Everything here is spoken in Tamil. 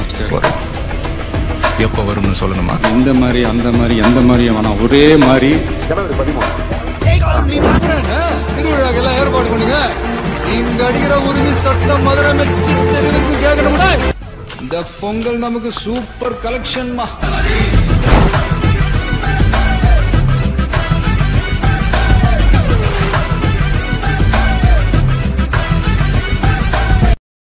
மாஸ்டர். எப்போ வரும்னு சொல்லணுமா இந்த மாதிரி அந்த மாதிரி எந்த மாதிரி வேணா ஒரே மாதிரி. திருவிழாக்கெல்லாம் ஏற்பாடு பண்ணுங்க. நீங்க அடிக்கிற உரிமை சத்தம் மதுரை மெச்சு இந்த பொங்கல் நமக்கு சூப்பர் கலெக்ஷன்மா